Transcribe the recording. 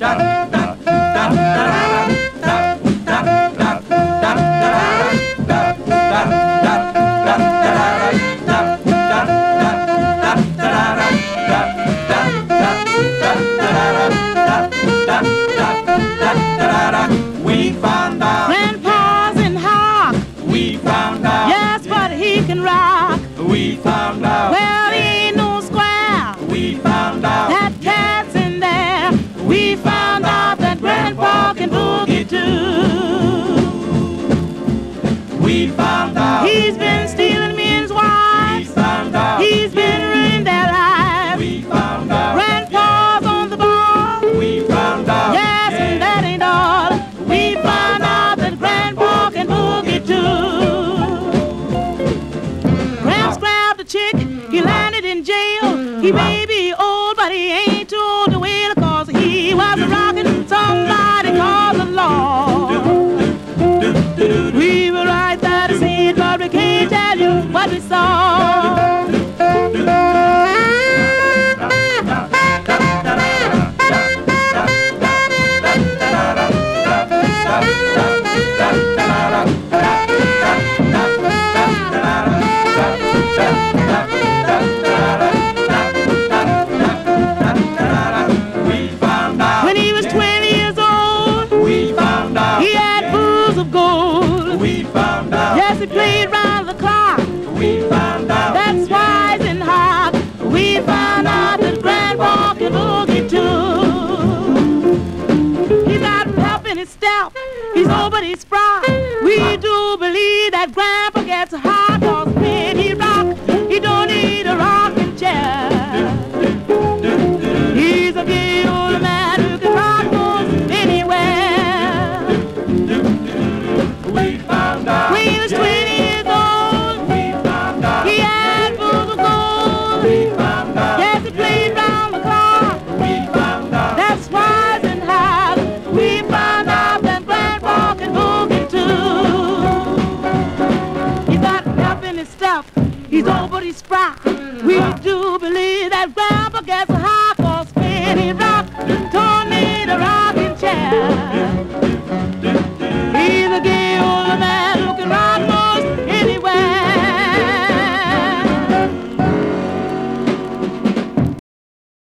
We we found out, He's been stealing men's wives. we found out, He's been ruining their lives. we found out, Grandpa's on the ball. we found out, Yes, and that ain't all. We found out that Grandpa can boogie too. Gramps grabbed a chick, he landed in jail. He may played round the clock. we found out, That's wise and hot. We found out that Grandpa can boogie too. He's got pep in his step. He's over his spry. We do believe that Grandpa gets hot He's over his spry. We do believe that Grandpa gets high cause when